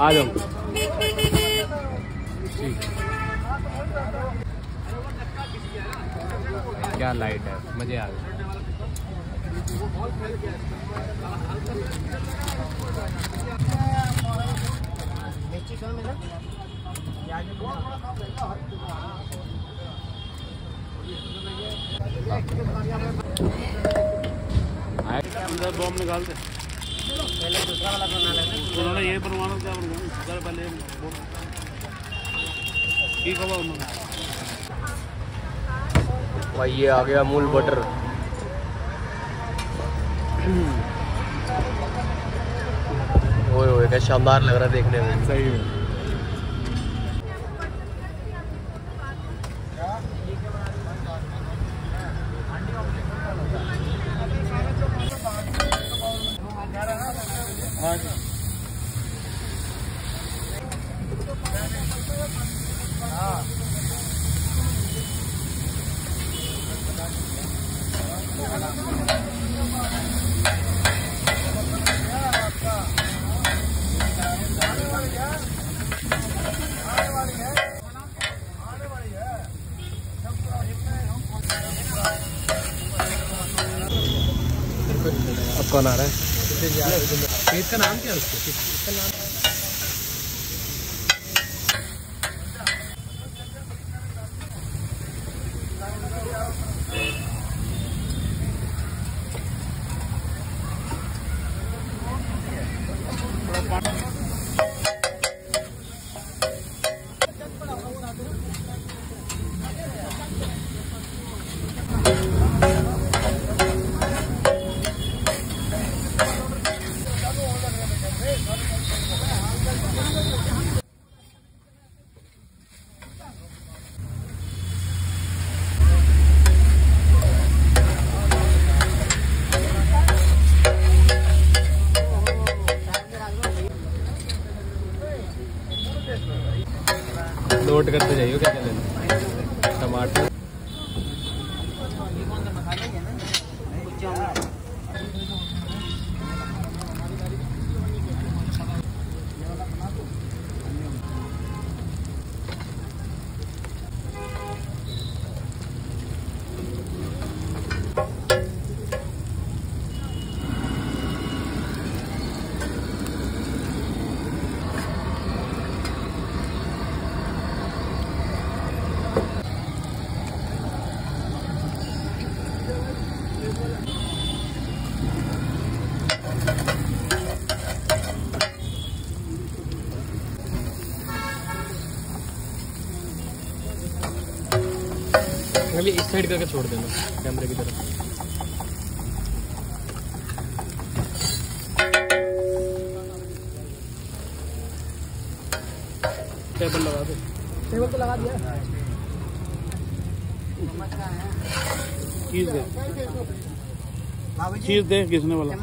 आ जाओ क्या लाइट है? मज़े आ गए। बॉम्ब निकाल दे पहले दूसरा वाला बना लेना उन्होंने ये बनवाना क्या बनवाना अगर पहले ठीक होगा उन्होंने। भाई ये आ गया मूल बटर ओए ओए क्या शानदार लग रहा है देखने में। सही है कौन आ रहा है? खेत का नाम क्या है उसके? नोट करते जाइए क्या क्या लेना टमाटर। अभी इस साइड करके छोड़ देना कैमरे की तरफ़। टेबल लगा दे। टेबल तो लगा दिया। चीज़ दे। चीज़ दे किसने बोला?